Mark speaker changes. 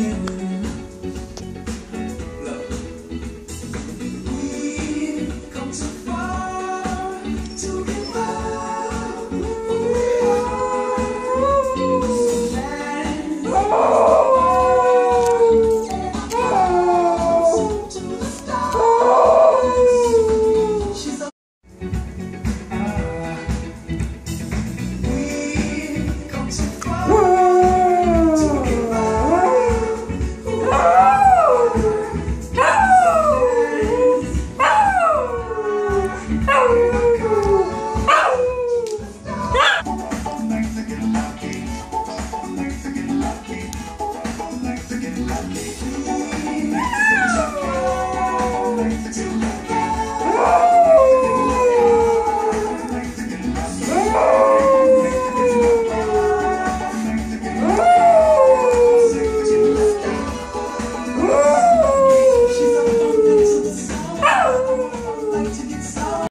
Speaker 1: beginning. Are.